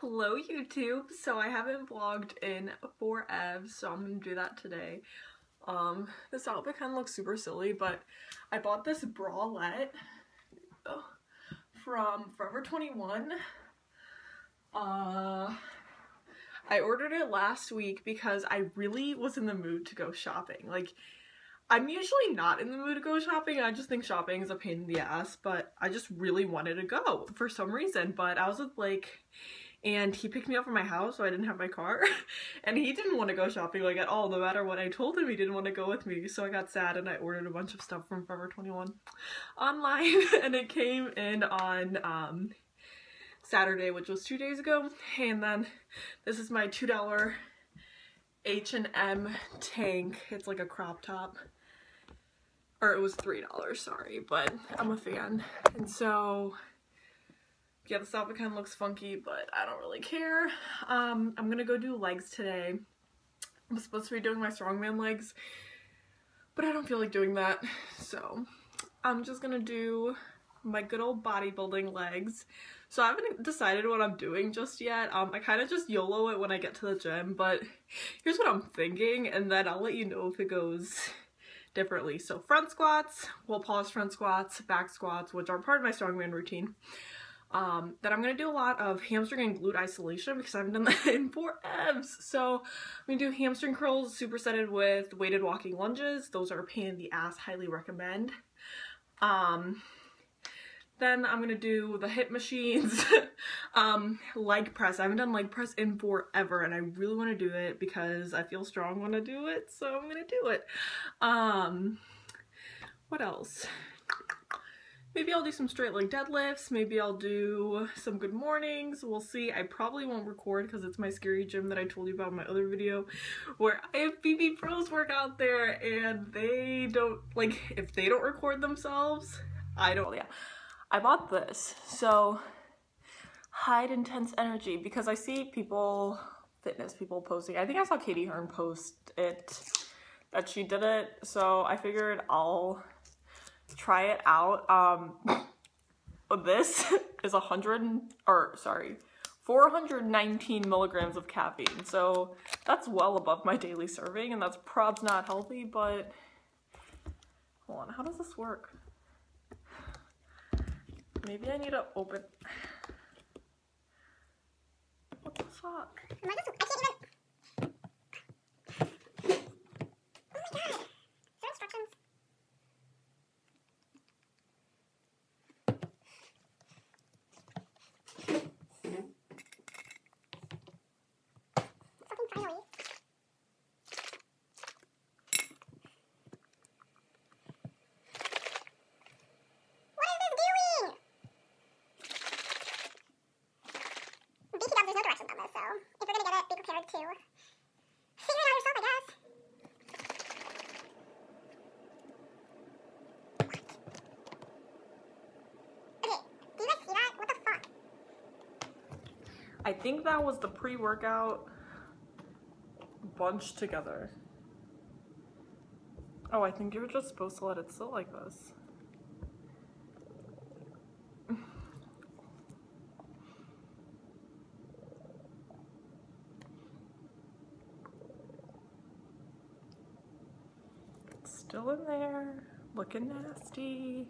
Hello YouTube! So I haven't vlogged in forever, so I'm gonna do that today. Um, this outfit kind of looks super silly, but I bought this bralette from Forever 21. Uh, I ordered it last week because I really was in the mood to go shopping. Like, I'm usually not in the mood to go shopping. I just think shopping is a pain in the ass, but I just really wanted to go for some reason. But I was with Blake and he picked me up from my house so I didn't have my car. And he didn't want to go shopping like at all no matter what. I told him he didn't want to go with me so I got sad and I ordered a bunch of stuff from Forever 21 online. And it came in on um, Saturday which was two days ago. And then this is my two dollar H&M tank. It's like a crop top. Or it was three dollars sorry but I'm a fan. And so yeah, this outfit kind of looks funky, but I don't really care. Um, I'm gonna go do legs today. I'm supposed to be doing my strongman legs, but I don't feel like doing that. So I'm just gonna do my good old bodybuilding legs. So I haven't decided what I'm doing just yet. Um, I kind of just YOLO it when I get to the gym, but here's what I'm thinking, and then I'll let you know if it goes differently. So front squats, we'll pause front squats, back squats, which are part of my strongman routine. Um, that I'm going to do a lot of hamstring and glute isolation because I haven't done that in four abs. So I'm going to do hamstring curls supersetted with weighted walking lunges. Those are a pain in the ass, highly recommend. Um, then I'm going to do the hip machines, um, leg press. I haven't done leg press in forever and I really want to do it because I feel strong when I do it. So I'm going to do it. Um, what else? Maybe I'll do some straight leg deadlifts. Maybe I'll do some good mornings. We'll see. I probably won't record because it's my scary gym that I told you about in my other video where I have BB pros work out there and they don't, like, if they don't record themselves, I don't, yeah. I bought this. So, Hyde intense energy because I see people, fitness people posting. I think I saw Katie Hearn post it, that she did it. So I figured I'll try it out. Um, this is a hundred or sorry, 419 milligrams of caffeine. So that's well above my daily serving and that's probs not healthy, but hold on, how does this work? Maybe I need to open, what the fuck? too. Figure it out yourself, I guess. Okay, do you guys see that? What the fuck? I think that was the pre-workout bunched together. Oh, I think you're just supposed to let it sit like this. still in there, looking nasty.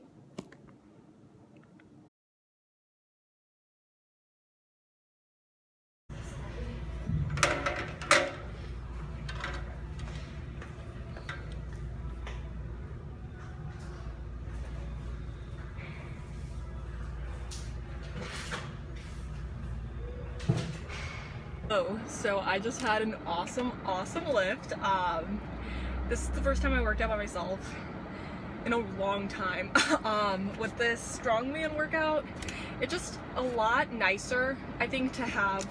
Oh, so I just had an awesome, awesome lift. Um, this is the first time I worked out by myself in a long time. um, with this strongman workout, it's just a lot nicer, I think, to have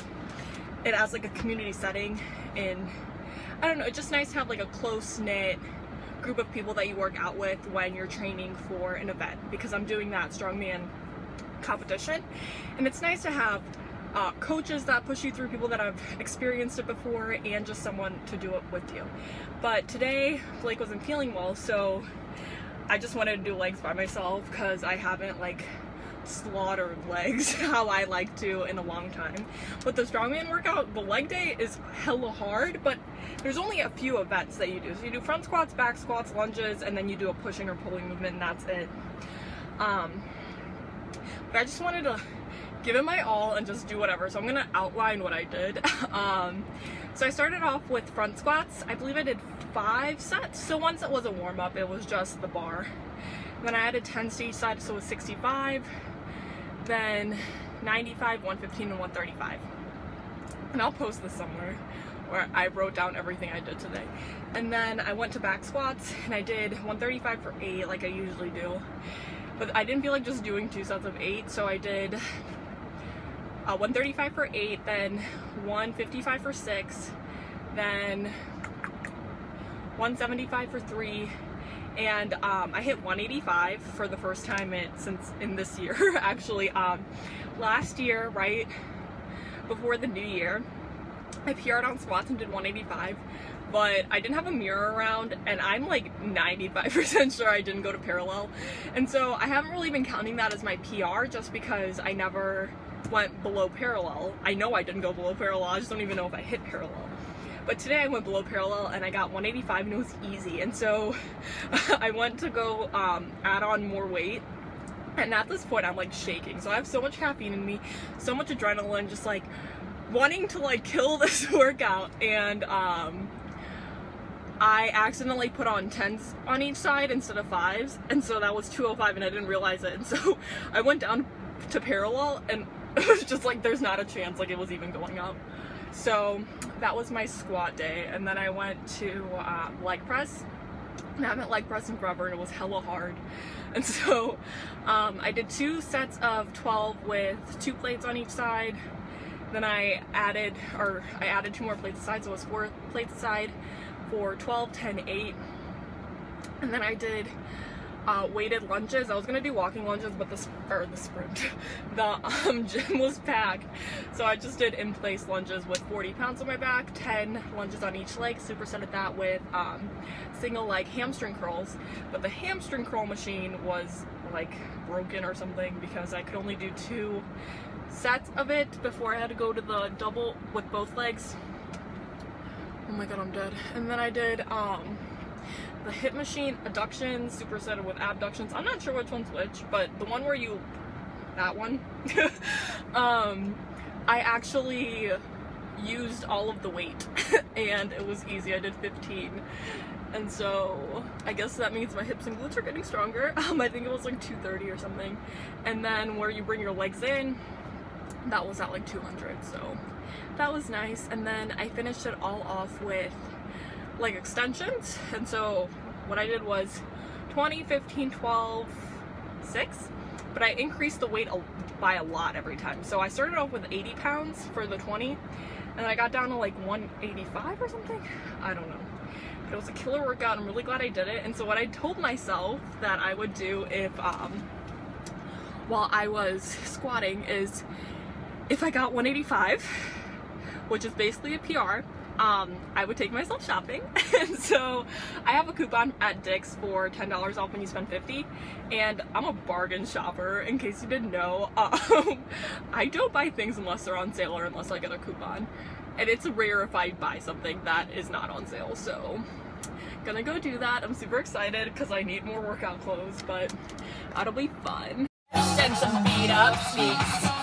it as like a community setting and I don't know, it's just nice to have like a close-knit group of people that you work out with when you're training for an event because I'm doing that strongman competition and it's nice to have uh, coaches that push you through, people that have experienced it before, and just someone to do it with you. But today, Blake wasn't feeling well, so I just wanted to do legs by myself because I haven't like slaughtered legs how I like to in a long time. With the strongman workout, the leg day is hella hard, but there's only a few events that you do. So you do front squats, back squats, lunges, and then you do a pushing or pulling movement, and that's it. Um, but I just wanted to give it my all and just do whatever. So I'm gonna outline what I did. um, so I started off with front squats. I believe I did five sets. So once it was a warm up, it was just the bar. Then I added 10 to each side, so it was 65. Then 95, 115, and 135. And I'll post this somewhere where I wrote down everything I did today. And then I went to back squats and I did 135 for eight like I usually do. But I didn't feel like just doing two sets of eight, so I did uh, 135 for eight, then 155 for six, then 175 for three, and um, I hit 185 for the first time in, since in this year actually. Um, last year, right before the new year, I PR'd on squats and did 185 but I didn't have a mirror around and I'm like 95% sure I didn't go to parallel. And so I haven't really been counting that as my PR just because I never went below parallel. I know I didn't go below parallel, I just don't even know if I hit parallel. But today I went below parallel and I got 185 and it was easy. And so I went to go um, add on more weight. And at this point I'm like shaking. So I have so much caffeine in me, so much adrenaline, just like wanting to like kill this workout. And um, I accidentally put on 10s on each side instead of 5s and so that was 205 and I didn't realize it and so I went down to parallel and just like there's not a chance like it was even going up. So that was my squat day and then I went to uh, leg press. And I haven't leg pressed in forever and it was hella hard. And so um, I did two sets of 12 with two plates on each side. Then I added or I added two more plates aside so it was four plates aside for 12, 10, 8. And then I did uh, weighted lunges. I was gonna do walking lunges, but the or the sprint, the um, gym was packed, so I just did in place lunges with 40 pounds on my back, 10 lunges on each leg. Supersetted that with um, single leg hamstring curls, but the hamstring curl machine was like broken or something because I could only do two sets of it before I had to go to the double with both legs. Oh my god, I'm dead. And then I did um, the hip machine adductions supersetted with abductions. I'm not sure which one's which, but the one where you, that one, um, I actually used all of the weight and it was easy. I did 15. And so I guess that means my hips and glutes are getting stronger. Um, I think it was like 230 or something. And then where you bring your legs in, that was at like 200. So that was nice. And then I finished it all off with leg extensions. And so what I did was 20, 15, 12, 6. But I increased the weight by a lot every time. So I started off with 80 pounds for the 20 and I got down to like 185 or something. I don't know. But it was a killer workout. I'm really glad I did it. And so what I told myself that I would do if um, while I was squatting is if I got 185 which is basically a PR, um, I would take myself shopping. and so I have a coupon at Dick's for $10 off when you spend 50 and I'm a bargain shopper in case you didn't know. Um, I don't buy things unless they're on sale or unless I get a coupon. And it's rare if I buy something that is not on sale, so gonna go do that. I'm super excited because I need more workout clothes, but that'll be fun. Send some beat up sneaks.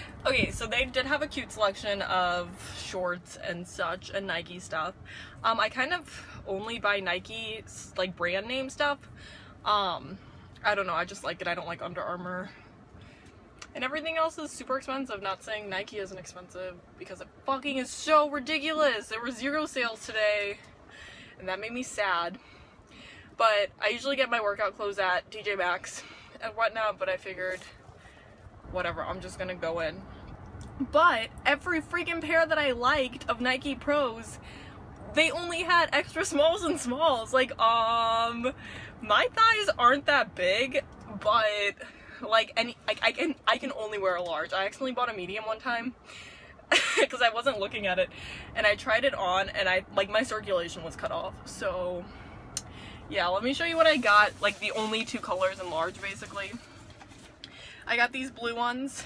okay, so they did have a cute selection of shorts and such and Nike stuff. Um, I kind of only buy Nike like brand name stuff. Um, I don't know, I just like it. I don't like Under Armour. And everything else is super expensive. Not saying Nike isn't expensive because it fucking is so ridiculous. There were zero sales today and that made me sad. But I usually get my workout clothes at TJ Maxx and whatnot, but I figured whatever, I'm just gonna go in. But every freaking pair that I liked of Nike Pros, they only had extra smalls and smalls. Like, um, my thighs aren't that big, but like any, like I can, I can only wear a large. I accidentally bought a medium one time because I wasn't looking at it, and I tried it on, and I like my circulation was cut off. So, yeah, let me show you what I got. Like the only two colors in large, basically. I got these blue ones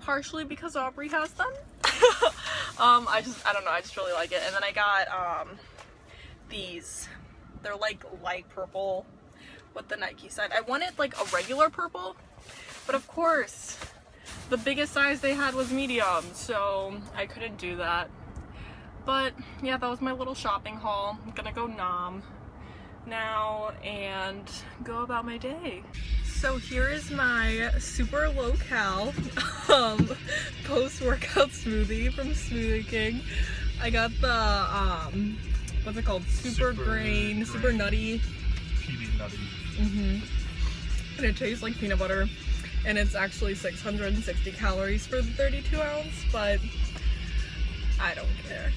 partially because Aubrey has them. um, I just, I don't know, I just really like it. And then I got um, these. They're like light purple with the Nike side. I wanted like a regular purple, but of course, the biggest size they had was medium, so I couldn't do that. But yeah, that was my little shopping haul. I'm gonna go nom now and go about my day. So here is my super low cal um, post workout smoothie from Smoothie King. I got the um, what's it called? Super, Super grain, super nutty, PD nutty. hmm and it tastes like peanut butter. And it's actually 660 calories for the 32 ounce, but I don't care.